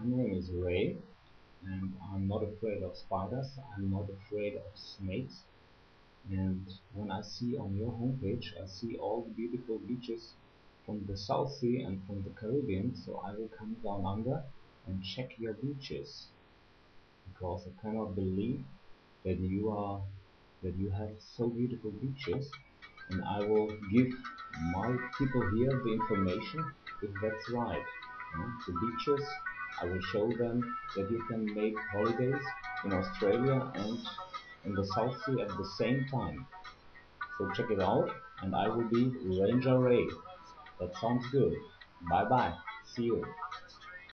My name is Ray, and I'm not afraid of spiders. I'm not afraid of snakes. And when I see on your homepage, I see all the beautiful beaches from the South Sea and from the Caribbean, so I will come down under and check your beaches. Because I cannot believe that you are that you have so beautiful beaches and I will give my people here the information if that's right. The beaches, I will show them that you can make holidays in Australia and in the South Sea at the same time. So check it out and I will be Ranger Ray. That sounds good. Bye bye. See you.